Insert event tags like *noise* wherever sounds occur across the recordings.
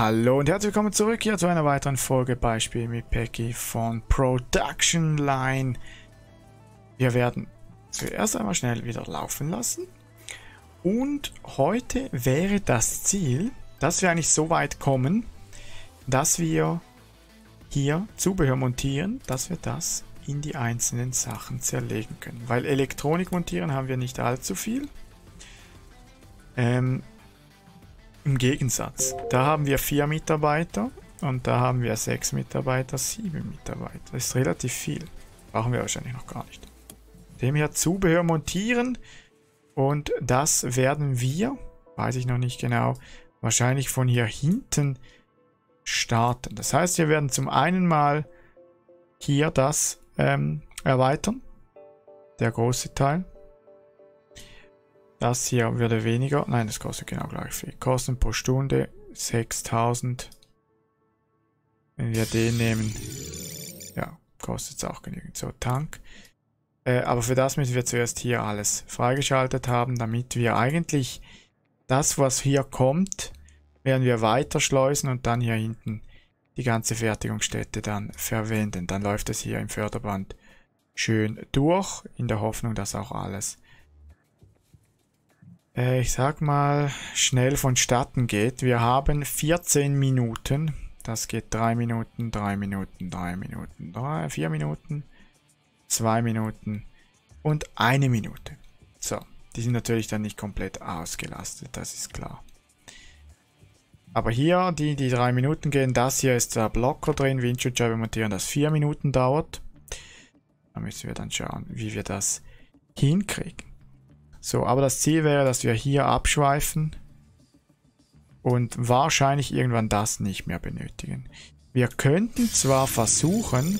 Hallo und herzlich willkommen zurück hier zu einer weiteren Folge Beispiel mit Becky von Production Line. Wir werden zuerst einmal schnell wieder laufen lassen. Und heute wäre das Ziel, dass wir eigentlich so weit kommen, dass wir hier Zubehör montieren, dass wir das in die einzelnen Sachen zerlegen können. Weil Elektronik montieren haben wir nicht allzu viel. Ähm, im Gegensatz, da haben wir vier Mitarbeiter und da haben wir sechs Mitarbeiter, sieben Mitarbeiter. Das ist relativ viel. Brauchen wir wahrscheinlich noch gar nicht. Dem hier Zubehör montieren und das werden wir, weiß ich noch nicht genau, wahrscheinlich von hier hinten starten. Das heißt, wir werden zum einen mal hier das ähm, erweitern, der große Teil. Das hier würde weniger. Nein, das kostet genau gleich viel. Kosten pro Stunde 6000. Wenn wir den nehmen, ja, kostet es auch genügend. So, Tank. Äh, aber für das müssen wir zuerst hier alles freigeschaltet haben, damit wir eigentlich das, was hier kommt, werden wir weiter schleusen und dann hier hinten die ganze Fertigungsstätte dann verwenden. Dann läuft es hier im Förderband schön durch, in der Hoffnung, dass auch alles äh, ich sag mal, schnell vonstatten geht. Wir haben 14 Minuten. Das geht 3 Minuten, 3 Minuten, 3 Minuten, 3, 4 Minuten, 2 Minuten und eine Minute. So, die sind natürlich dann nicht komplett ausgelastet, das ist klar. Aber hier, die, die 3 Minuten gehen, das hier ist der Blocker drin, Windschutzscheibe montieren, das 4 Minuten dauert. Da müssen wir dann schauen, wie wir das hinkriegen. So, aber das Ziel wäre, dass wir hier abschweifen und wahrscheinlich irgendwann das nicht mehr benötigen. Wir könnten zwar versuchen,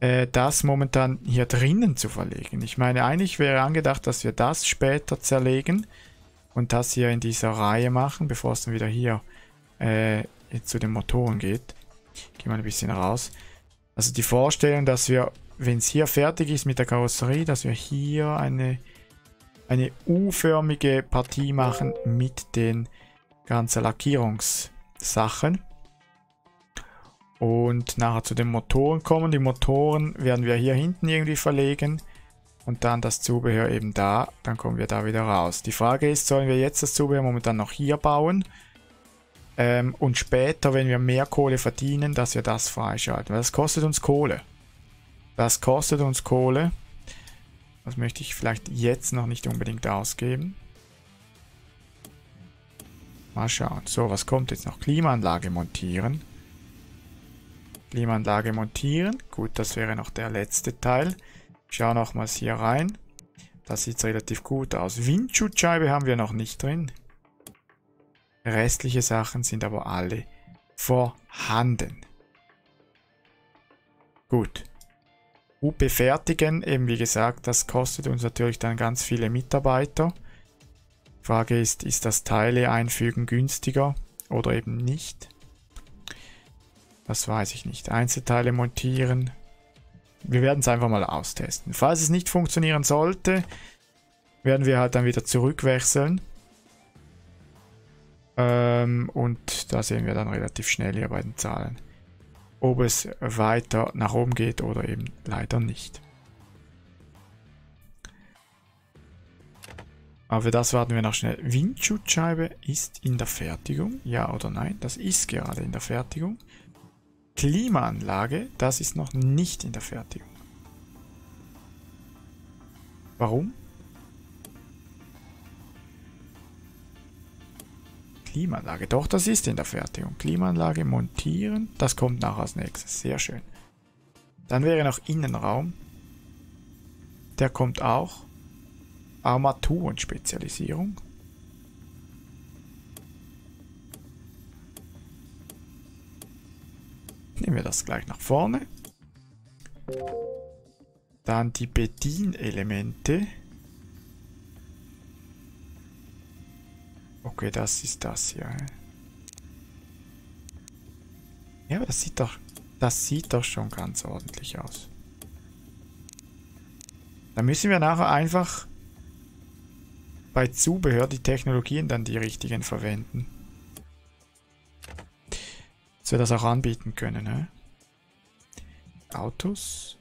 äh, das momentan hier drinnen zu verlegen. Ich meine, eigentlich wäre angedacht, dass wir das später zerlegen und das hier in dieser Reihe machen, bevor es dann wieder hier äh, zu den Motoren geht. Gehen wir ein bisschen raus. Also die Vorstellung, dass wir, wenn es hier fertig ist mit der Karosserie, dass wir hier eine eine U-förmige Partie machen mit den ganzen Lackierungssachen. Und nachher zu den Motoren kommen. Die Motoren werden wir hier hinten irgendwie verlegen. Und dann das Zubehör eben da. Dann kommen wir da wieder raus. Die Frage ist, sollen wir jetzt das Zubehör momentan noch hier bauen? Ähm, und später, wenn wir mehr Kohle verdienen, dass wir das freischalten. Weil das kostet uns Kohle. Das kostet uns Kohle. Das möchte ich vielleicht jetzt noch nicht unbedingt ausgeben. Mal schauen. So, was kommt jetzt noch? Klimaanlage montieren. Klimaanlage montieren. Gut, das wäre noch der letzte Teil. Ich schaue nochmals hier rein. Das sieht relativ gut aus. Windschutzscheibe haben wir noch nicht drin. Restliche Sachen sind aber alle vorhanden. Gut. UP fertigen, eben wie gesagt, das kostet uns natürlich dann ganz viele Mitarbeiter. Frage ist, ist das Teile einfügen günstiger oder eben nicht? Das weiß ich nicht. Einzelteile montieren. Wir werden es einfach mal austesten. Falls es nicht funktionieren sollte, werden wir halt dann wieder zurückwechseln. Ähm, und da sehen wir dann relativ schnell hier bei den Zahlen ob es weiter nach oben geht oder eben leider nicht. Aber für das warten wir noch schnell. Windschutzscheibe ist in der Fertigung. Ja oder nein? Das ist gerade in der Fertigung. Klimaanlage, das ist noch nicht in der Fertigung. Warum? Klimaanlage. Doch, das ist in der Fertigung. Klimaanlage montieren. Das kommt nachher als nächstes. Sehr schön. Dann wäre noch Innenraum. Der kommt auch. Armaturenspezialisierung. Nehmen wir das gleich nach vorne. Dann die Bedienelemente. Okay, das ist das hier. Ja, aber das sieht doch, das sieht doch schon ganz ordentlich aus. Da müssen wir nachher einfach bei Zubehör die Technologien dann die richtigen verwenden. Dass wir das auch anbieten können, hä? Autos.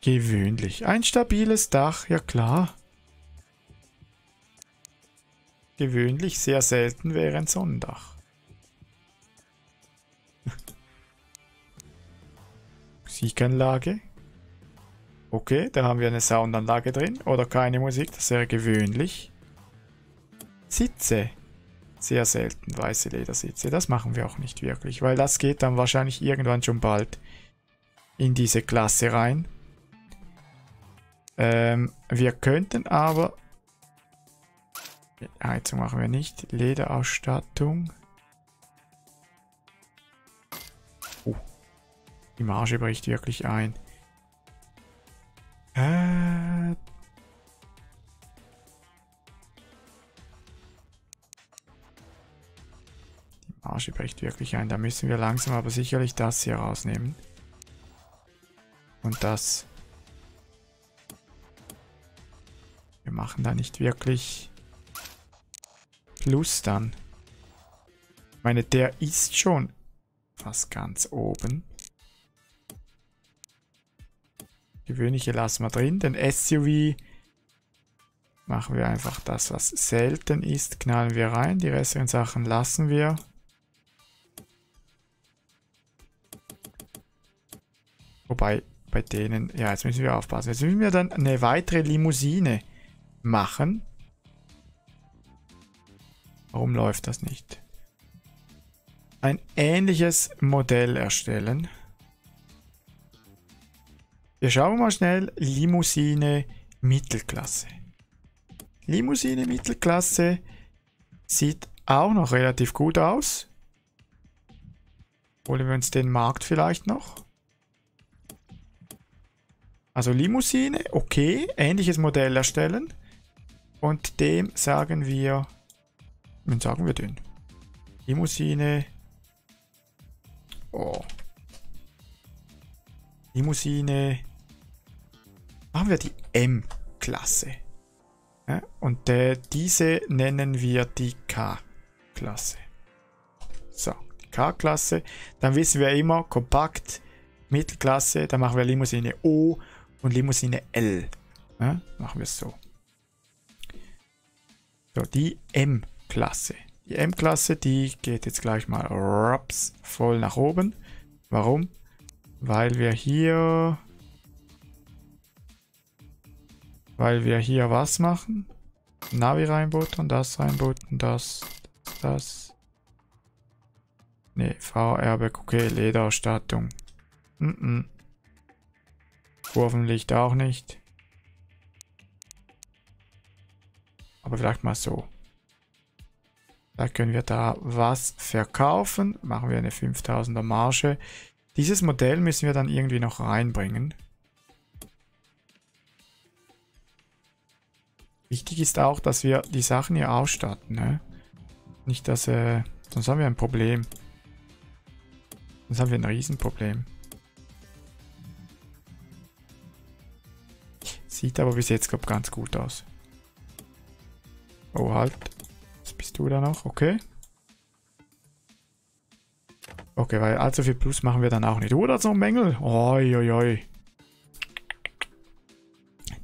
Gewöhnlich. Ein stabiles Dach, ja klar. Gewöhnlich, sehr selten wäre ein Sonnendach. *laughs* Musikanlage. Okay, da haben wir eine Soundanlage drin. Oder keine Musik, das wäre gewöhnlich. Sitze. Sehr selten weiße Ledersitze. Das machen wir auch nicht wirklich, weil das geht dann wahrscheinlich irgendwann schon bald in diese Klasse rein. Ähm, wir könnten aber... Heizung machen wir nicht. Lederausstattung. Oh. Die Marge bricht wirklich ein. Äh, Marge bricht wirklich ein. Da müssen wir langsam aber sicherlich das hier rausnehmen. Und das. Wir machen da nicht wirklich Plus dann. Ich meine, der ist schon fast ganz oben. Gewöhnliche lassen wir drin. Den SUV machen wir einfach das, was selten ist, knallen wir rein. Die restlichen Sachen lassen wir. Wobei, bei denen, ja, jetzt müssen wir aufpassen. Jetzt müssen wir dann eine weitere Limousine machen. Warum läuft das nicht? Ein ähnliches Modell erstellen. Wir schauen mal schnell Limousine Mittelklasse. Limousine Mittelklasse sieht auch noch relativ gut aus. Holen wir uns den Markt vielleicht noch. Also Limousine, okay, ähnliches Modell erstellen. Und dem sagen wir, wen sagen wir denn? Limousine. Oh. Limousine. Machen wir die M-Klasse. Ja, und äh, diese nennen wir die K-Klasse. So, die K-Klasse. Dann wissen wir immer, kompakt, Mittelklasse, dann machen wir Limousine O und Limousine L. Ja, machen wir es so. So, die M-Klasse. Die M-Klasse, die geht jetzt gleich mal rups, voll nach oben. Warum? Weil wir hier... Weil wir hier was machen? Navi reinbuttern, das reinbuttern, das, das. Ne, VR-Airbag, okay, Lederausstattung. Mm -mm. Kurvenlicht auch nicht. Aber vielleicht mal so. Da können wir da was verkaufen. Machen wir eine 5000er Marge. Dieses Modell müssen wir dann irgendwie noch reinbringen. Wichtig ist auch, dass wir die Sachen hier ausstatten. Ne? Nicht, dass... Äh, sonst haben wir ein Problem. Sonst haben wir ein Riesenproblem. Sieht aber bis jetzt, glaube ganz gut aus. Oh, halt. Du da noch? Okay. Okay, weil allzu viel Plus machen wir dann auch nicht. Oder ein Mängel. Oi, oi, oi.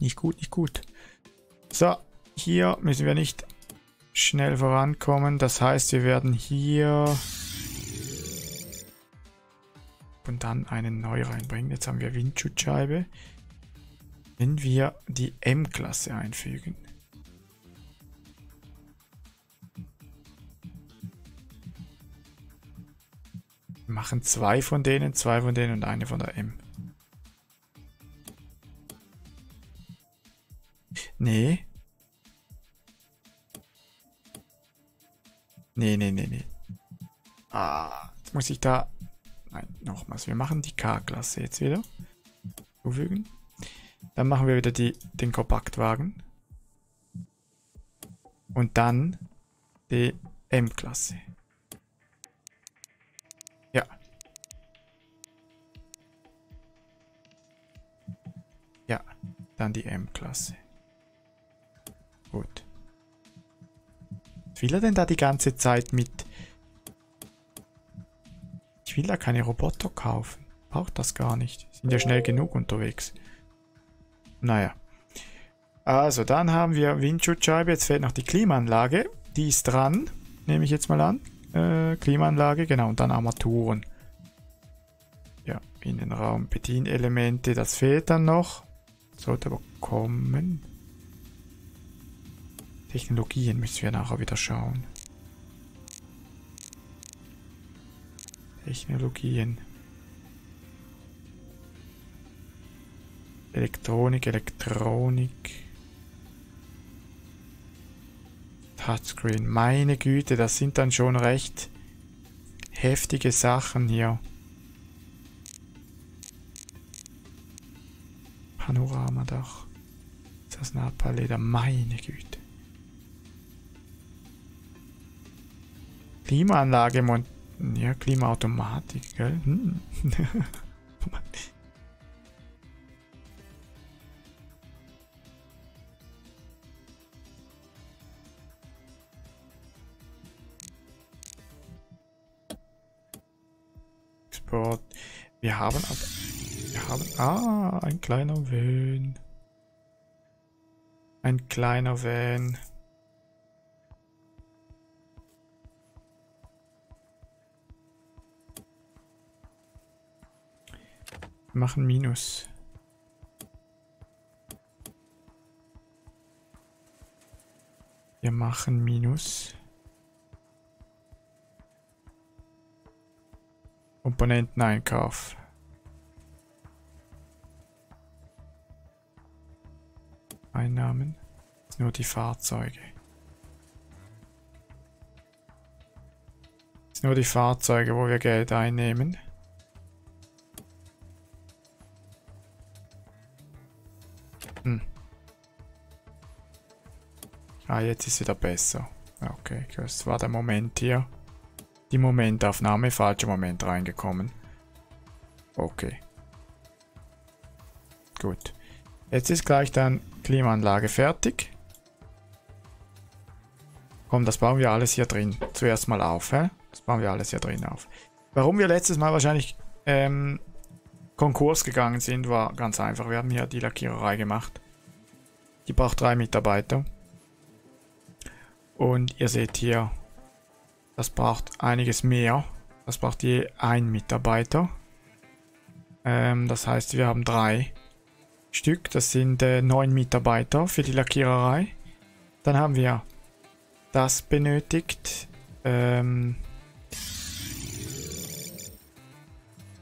Nicht gut, nicht gut. So, hier müssen wir nicht schnell vorankommen. Das heißt, wir werden hier und dann einen neu reinbringen. Jetzt haben wir Windschutzscheibe. Wenn wir die M-Klasse einfügen. Machen zwei von denen, zwei von denen und eine von der M. Nee. Nee, nee, nee, nee. Ah, jetzt muss ich da... Nein, nochmals. Wir machen die K-Klasse jetzt wieder. Zufügen. Dann machen wir wieder die, den Kompaktwagen. Und dann die M-Klasse. Dann die M-Klasse. Gut. Was will er denn da die ganze Zeit mit Ich will da keine Roboter kaufen. Braucht das gar nicht. Sind ja schnell genug unterwegs. Naja. Also, dann haben wir Windschutzscheibe. Jetzt fehlt noch die Klimaanlage. Die ist dran. Nehme ich jetzt mal an. Äh, Klimaanlage, genau. Und dann Armaturen. Ja, Innenraum, Bedienelemente. Das fehlt dann noch. Sollte aber kommen. Technologien müssen wir nachher wieder schauen. Technologien. Elektronik, Elektronik. Touchscreen. Meine Güte, das sind dann schon recht heftige Sachen hier. Panoramadach. Das Napaleder. Meine Güte. Klimaanlage montieren. Ja, Klimaautomatik, gell? Hm. *laughs* Export. Wir haben. Wir haben... Ah, ein kleiner Van. Ein kleiner Van. machen Minus. Wir machen Minus. Komponenteneinkauf. Einnahmen. Nur die Fahrzeuge. Nur die Fahrzeuge, wo wir Geld einnehmen. Hm. Ah, jetzt ist wieder besser. Okay, das war der Moment hier. Die Momentaufnahme, falscher Moment reingekommen. Okay. Gut. Jetzt ist gleich dann Klimaanlage fertig. Komm, das bauen wir alles hier drin zuerst mal auf. Hä? Das bauen wir alles hier drin auf. Warum wir letztes Mal wahrscheinlich ähm, Konkurs gegangen sind, war ganz einfach. Wir haben hier die Lackiererei gemacht. Die braucht drei Mitarbeiter. Und ihr seht hier, das braucht einiges mehr. Das braucht je ein Mitarbeiter. Ähm, das heißt, wir haben drei Stück. Das sind äh, neun Mitarbeiter für die Lackiererei. Dann haben wir das benötigt. Ähm,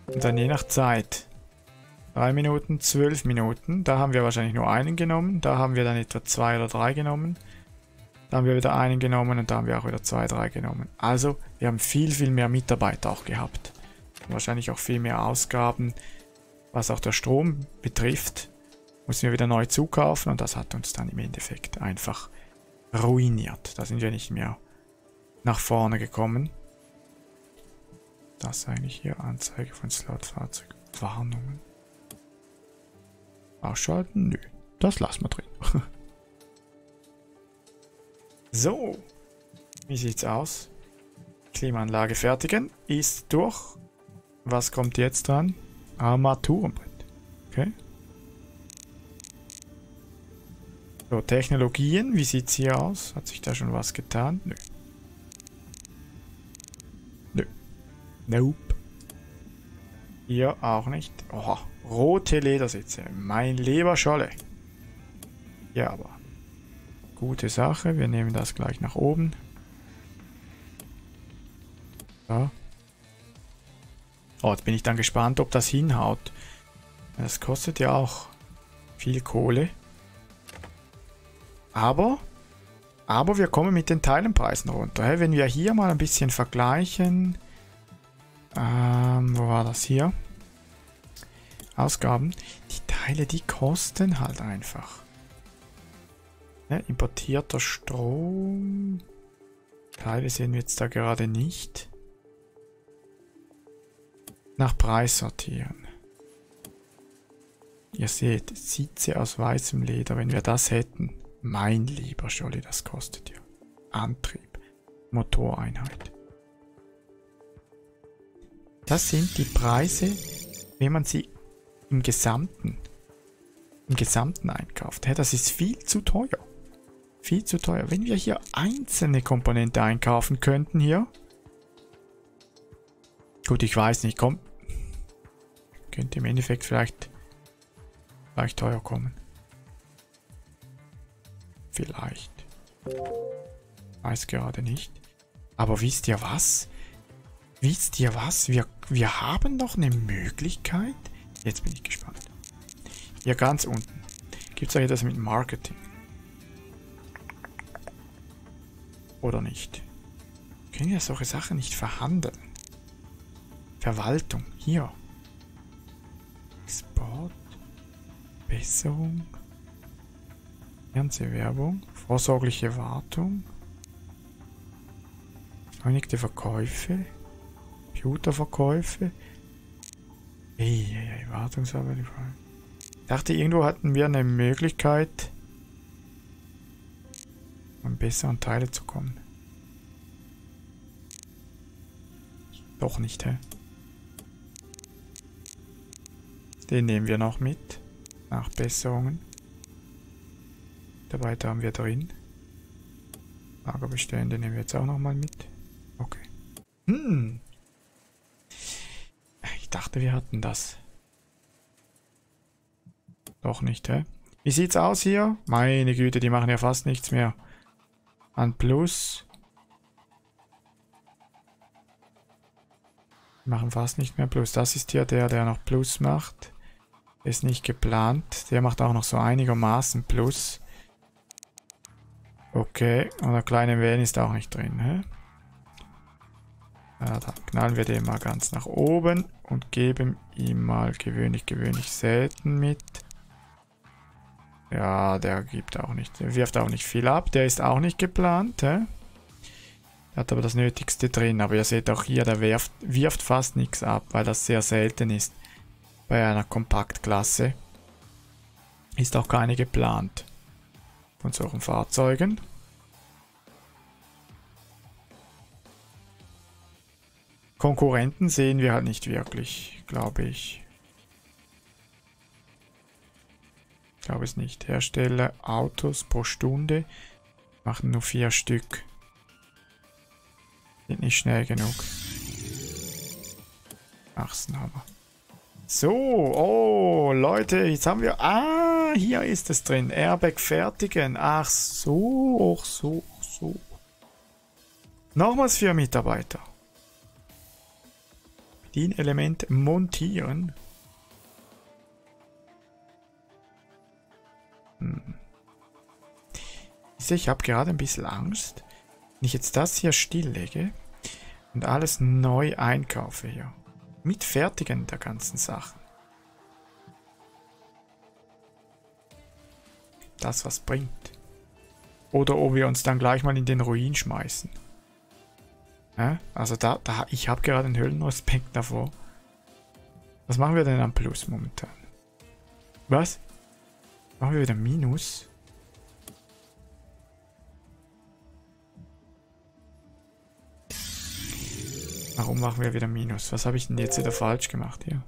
Und dann je nach Zeit. 3 Minuten, 12 Minuten. Da haben wir wahrscheinlich nur einen genommen. Da haben wir dann etwa 2 oder 3 genommen. Da haben wir wieder einen genommen und da haben wir auch wieder 2, 3 genommen. Also wir haben viel, viel mehr Mitarbeiter auch gehabt. Wahrscheinlich auch viel mehr Ausgaben, was auch der Strom betrifft. Mussten wir wieder neu zukaufen und das hat uns dann im Endeffekt einfach ruiniert. Da sind wir nicht mehr nach vorne gekommen das eigentlich hier? Anzeige von Slotfahrzeug. Warnungen. Ausschalten? Nö. Das lassen wir drin. *laughs* so. Wie sieht's aus? Klimaanlage fertigen. Ist durch. Was kommt jetzt dran? Armaturenbrett. Okay. So, Technologien. Wie sieht's hier aus? Hat sich da schon was getan? Nö. Nope. Hier auch nicht. Oh, rote Ledersitze. Mein lieber Scholle. Ja, aber gute Sache. Wir nehmen das gleich nach oben. So. Oh, jetzt bin ich dann gespannt, ob das hinhaut. Das kostet ja auch viel Kohle. Aber, aber wir kommen mit den Teilenpreisen runter. Wenn wir hier mal ein bisschen vergleichen, ähm, wo war das hier? Ausgaben. Die Teile, die kosten halt einfach. Ja, importierter Strom. Teile sehen wir jetzt da gerade nicht. Nach Preis sortieren. Ihr seht, Sitze aus weißem Leder. Wenn wir das hätten, mein lieber Scholli, das kostet ja. Antrieb, Motoreinheit. Das sind die Preise, wenn man sie im Gesamten, im Gesamten einkauft. Das ist viel zu teuer. Viel zu teuer. Wenn wir hier einzelne Komponente einkaufen könnten hier. Gut, ich weiß nicht, komm. Könnte im Endeffekt vielleicht, vielleicht teuer kommen. Vielleicht. Weiß gerade nicht. Aber wisst ihr was? Wisst ihr was? Wir, wir haben noch eine Möglichkeit. Jetzt bin ich gespannt. Hier ganz unten. Gibt es auch etwas mit Marketing? Oder nicht? Können wir solche Sachen nicht verhandeln? Verwaltung. Hier. Export. Besserung. Fernsehwerbung. Vorsorgliche Wartung. Beschleunigte Verkäufe. Computerverkäufe. Hey, Wartungsarbeit. Ich dachte, irgendwo hatten wir eine Möglichkeit, an besseren Teile zu kommen. Doch nicht, hä? Den nehmen wir noch mit. Nachbesserungen. Dabei haben wir drin. Lagerbestände nehmen wir jetzt auch nochmal mit. Okay. Hm. Ich dachte, wir hatten das. Doch nicht, hä? Wie sieht's aus hier? Meine Güte, die machen ja fast nichts mehr. An Plus. Die machen fast nicht mehr Plus. Das ist hier der, der noch Plus macht. Ist nicht geplant. Der macht auch noch so einigermaßen Plus. Okay, und der kleine Van ist auch nicht drin, hä? Ja, dann knallen wir den mal ganz nach oben und geben ihm mal gewöhnlich, gewöhnlich selten mit. Ja, der gibt auch nicht, der wirft auch nicht viel ab. Der ist auch nicht geplant, hä? Der hat aber das Nötigste drin. Aber ihr seht auch hier, der wirft, wirft fast nichts ab, weil das sehr selten ist. Bei einer Kompaktklasse. Ist auch keine geplant. Solchen Fahrzeugen. Konkurrenten sehen wir halt nicht wirklich, glaube ich. Glaube es nicht. Hersteller Autos pro Stunde machen nur vier Stück. Sind nicht schnell genug. Achsenhammer. So, oh, Leute, jetzt haben wir... Ah, hier ist es drin. Airbag fertigen. Ach so, ach so, ach so. Nochmals vier Mitarbeiter. Bedienelement montieren. Hm. Ich habe gerade ein bisschen Angst, wenn ich jetzt das hier stilllege und alles neu einkaufe hier. Mit Fertigen der ganzen Sachen. Das was bringt. Oder ob wir uns dann gleich mal in den Ruin schmeißen. Ja, also da, da, ich habe gerade einen Höhlenrespekt davor. Was machen wir denn am Plus momentan? Was? Machen wir wieder Minus? Warum machen wir wieder Minus? Was habe ich denn jetzt wieder falsch gemacht hier?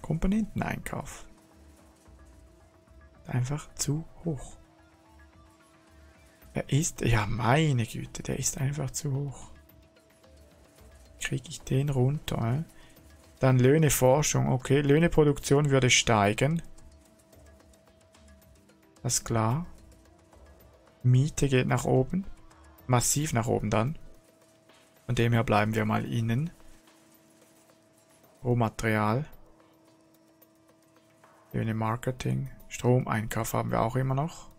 Komponenteneinkauf. Einfach zu hoch. Er ist, ja meine Güte, der ist einfach zu hoch. Kriege ich den runter? Eh? Dann Löhneforschung, okay, Löhneproduktion würde steigen. Das ist klar. Miete geht nach oben. Massiv nach oben dann. Von dem her bleiben wir mal innen. Rohmaterial. Löhne Marketing. Stromeinkauf haben wir auch immer noch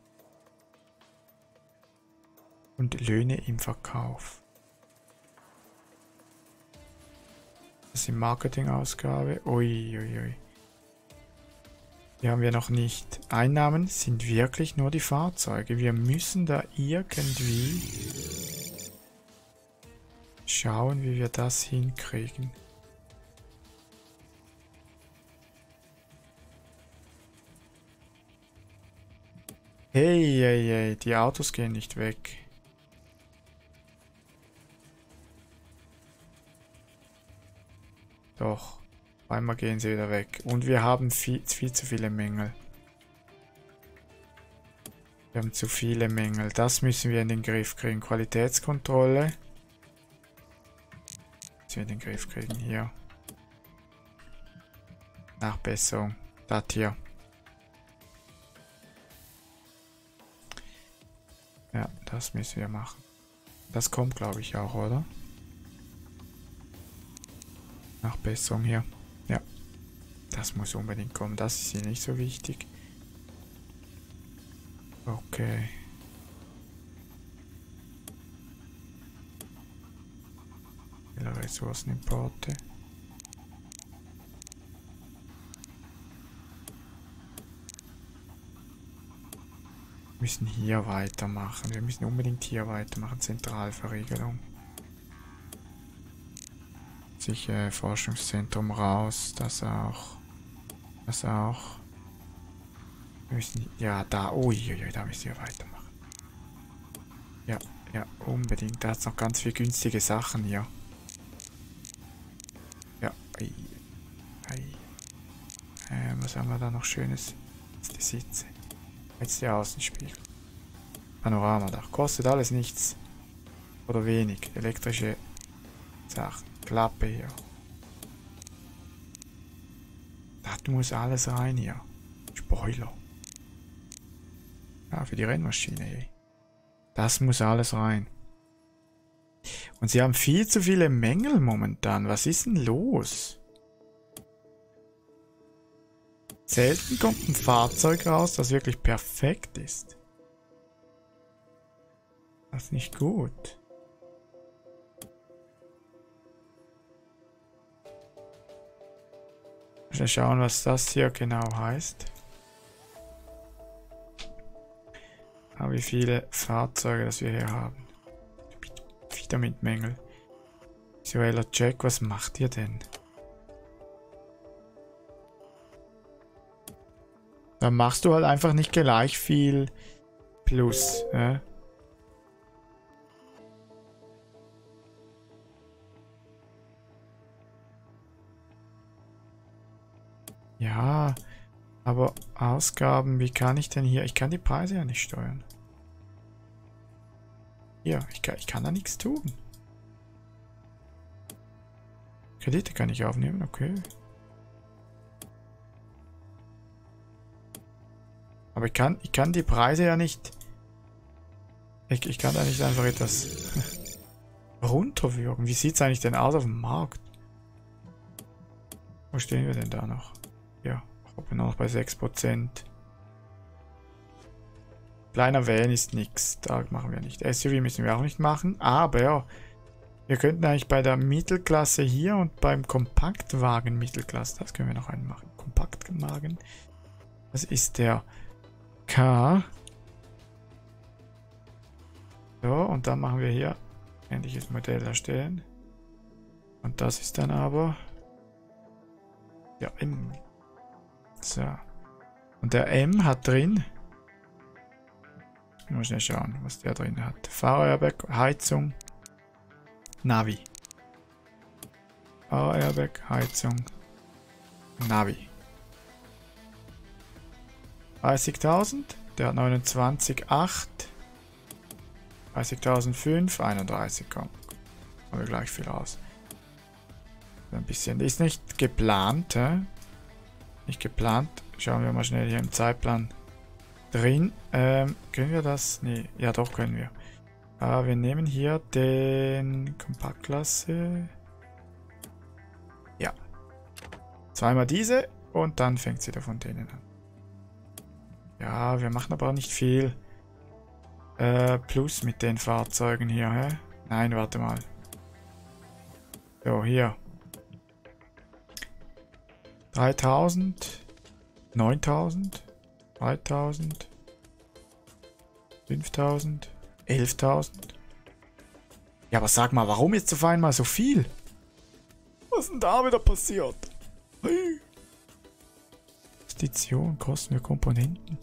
und Löhne im Verkauf. Das ist Marketingausgabe. Uiuiui. Ui. Hier haben wir noch nicht. Einnahmen sind wirklich nur die Fahrzeuge. Wir müssen da irgendwie schauen, wie wir das hinkriegen. Hey, hey, hey, die Autos gehen nicht weg. Einmal gehen sie wieder weg. Und wir haben viel, viel zu viele Mängel. Wir haben zu viele Mängel. Das müssen wir in den Griff kriegen. Qualitätskontrolle. Müssen wir den Griff kriegen. Hier. Nachbesserung. Das hier. Ja, das müssen wir machen. Das kommt, glaube ich, auch, oder? Nachbesserung hier. Ja. Das muss unbedingt kommen. Das ist hier nicht so wichtig. Okay. Ressourcenimporte. Wir müssen hier weitermachen. Wir müssen unbedingt hier weitermachen. Zentralverriegelung. Sicher Forschungszentrum raus. Das auch. Das auch. Wir müssen, ja, da, uiuiui, da müssen wir weitermachen. Ja, ja, unbedingt. Da hat es noch ganz viele günstige Sachen hier. Äh, was haben wir da noch Schönes? Die Sitze. Jetzt der Außenspiegel. Panoramadach. Kostet alles nichts. Oder wenig. Elektrische Sachen. Klappe hier. Das muss alles rein hier. Spoiler. Ja, für die Rennmaschine. Ey. Das muss alles rein. Und sie haben viel zu viele Mängel momentan. Was ist denn los? Selten kommt ein Fahrzeug raus, das wirklich perfekt ist. Das ist nicht gut. Mal schauen, was das hier genau heißt. Aber wie viele Fahrzeuge das wir hier haben. Wieder mit Mängel. Visueller Check, was macht ihr denn? Dann machst du halt einfach nicht gleich viel Plus. Ja? Ja, aber Ausgaben, wie kann ich denn hier? Ich kann die Preise ja nicht steuern. Ja, ich kann, ich kann da nichts tun. Kredite kann ich aufnehmen, okay. Aber ich kann, ich kann die Preise ja nicht... Ich, ich kann da nicht einfach etwas *laughs* runterwürgen. Wie sieht es eigentlich denn aus auf dem Markt? Wo stehen wir denn da noch? Ja. Ich bin noch bei 6%. Kleiner Van ist nichts. Da machen wir nicht. SUV müssen wir auch nicht machen. Aber wir könnten eigentlich bei der Mittelklasse hier und beim Kompaktwagen Mittelklasse, das können wir noch einen machen. Kompaktwagen. Das ist der K. So, und dann machen wir hier ähnliches Modell erstellen. Und das ist dann aber ja, im so. Und der M hat drin. Ich muss schnell schauen, was der drin hat. Fahrerairbag, Heizung, Navi. Fahrerairbag, Heizung, Navi. 30.000. Der hat 29,8. 30.005, 31, komm. Haben wir gleich viel aus. Ein bisschen. Ist nicht geplant, hä? Nicht geplant. Schauen wir mal schnell hier im Zeitplan drin. Ähm, können wir das? Nee, ja doch können wir. Äh, wir nehmen hier den Kompaktklasse. Ja. Zweimal diese und dann fängt sie da von denen an. Ja, wir machen aber nicht viel äh, Plus mit den Fahrzeugen hier, hä? Nein, warte mal. So, hier. 3000, 9000, 3000, 5000, 11000. Ja, aber sag mal, warum jetzt auf einmal so viel? Was ist denn da wieder passiert? Investition, Kosten für Komponenten.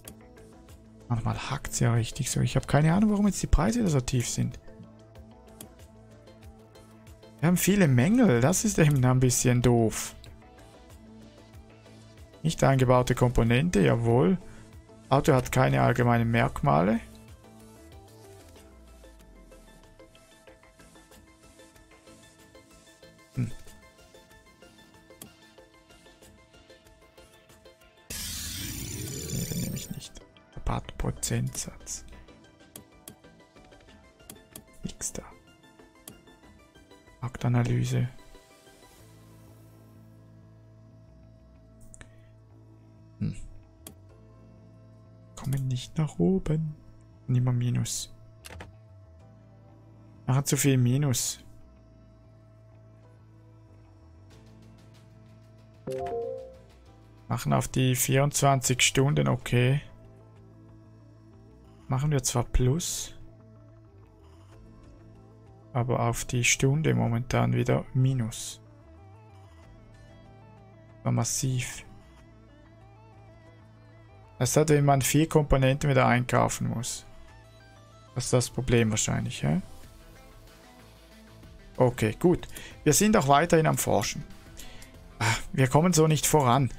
Manchmal hackt es ja richtig so. Ich habe keine Ahnung, warum jetzt die Preise so tief sind. Wir haben viele Mängel. Das ist eben ein bisschen doof. Nicht eingebaute Komponente, jawohl. Auto hat keine allgemeinen Merkmale. Rabattprozentsatz. Nix da. Marktanalyse. kommen nicht nach oben. Nimmer Minus. Machen zu viel Minus. Machen auf die 24 Stunden, okay. Machen wir zwar Plus. Aber auf die Stunde momentan wieder Minus. War massiv. Das hat, wenn man vier Komponenten wieder einkaufen muss. Das ist das Problem wahrscheinlich, ja? Okay, gut. Wir sind auch weiterhin am Forschen. Ah, wir kommen so nicht voran.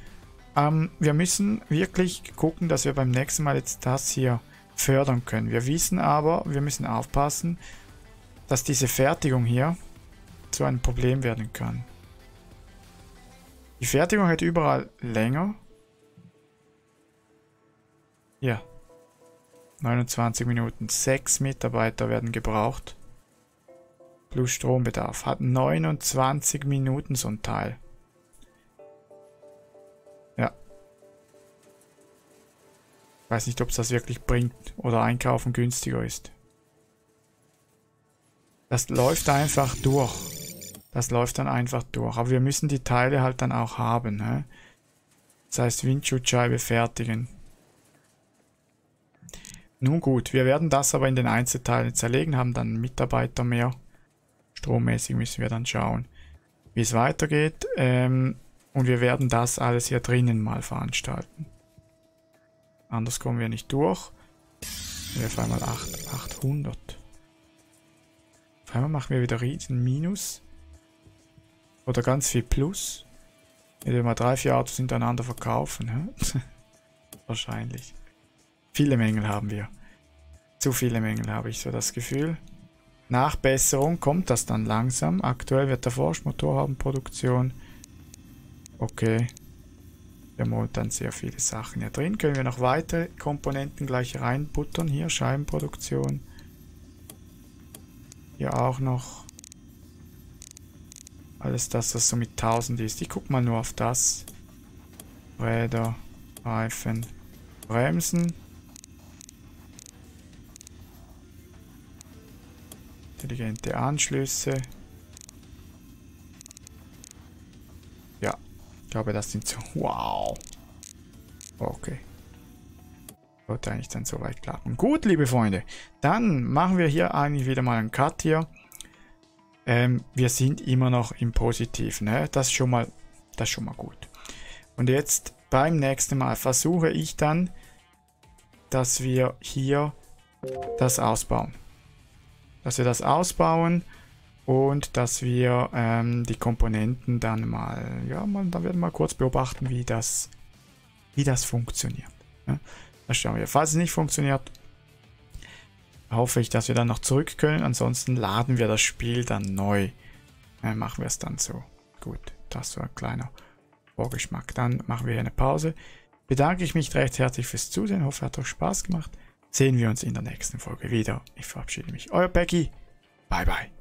Ähm, wir müssen wirklich gucken, dass wir beim nächsten Mal jetzt das hier fördern können. Wir wissen aber, wir müssen aufpassen, dass diese Fertigung hier zu einem Problem werden kann. Die Fertigung hat überall länger ja. 29 Minuten. 6 Mitarbeiter werden gebraucht. Plus Strombedarf. Hat 29 Minuten so ein Teil. Weiß nicht, ob es das wirklich bringt oder einkaufen günstiger ist. Das läuft einfach durch. Das läuft dann einfach durch. Aber wir müssen die Teile halt dann auch haben. Ne? Das heißt Windschutzscheibe fertigen. Nun gut, wir werden das aber in den Einzelteilen zerlegen, haben dann Mitarbeiter mehr. Strommäßig müssen wir dann schauen, wie es weitergeht. Ähm, und wir werden das alles hier drinnen mal veranstalten. Anders kommen wir nicht durch. Wir auf einmal 8, 800. Auf einmal machen wir wieder riesen Minus. Oder ganz viel Plus. Wenn wir mal drei, vier Autos hintereinander verkaufen. *laughs* Wahrscheinlich. Viele Mängel haben wir. Zu viele Mängel habe ich so das Gefühl. Nach Besserung kommt das dann langsam. Aktuell wird der Forsch Motorhabenproduktion. Okay. Wir haben dann sehr viele Sachen hier drin. Können wir noch weitere Komponenten gleich reinbuttern. Hier Scheibenproduktion. Hier auch noch. Alles das, was so mit 1000 ist. Ich guck mal nur auf das. Räder, Reifen, Bremsen. Intelligente Anschlüsse. Ich glaube, das sind so... Wow. Okay. Sollte eigentlich dann soweit klappen. Gut, liebe Freunde. Dann machen wir hier eigentlich wieder mal einen Cut hier. Ähm, wir sind immer noch im Positiven. Ne? Das, ist schon mal, das ist schon mal gut. Und jetzt beim nächsten Mal versuche ich dann, dass wir hier das ausbauen dass wir das ausbauen und dass wir ähm, die Komponenten dann mal, ja, mal, da werden wir mal kurz beobachten, wie das, wie das funktioniert. Ja, das schauen wir. Falls es nicht funktioniert, hoffe ich, dass wir dann noch zurück können. Ansonsten laden wir das Spiel dann neu. Äh, machen wir es dann so. Gut, das war ein kleiner Vorgeschmack. Dann machen wir hier eine Pause. Bedanke ich mich recht herzlich fürs Zusehen. Hoffe, es hat euch Spaß gemacht sehen wir uns in der nächsten Folge wieder. Ich verabschiede mich. Euer Becky. Bye bye.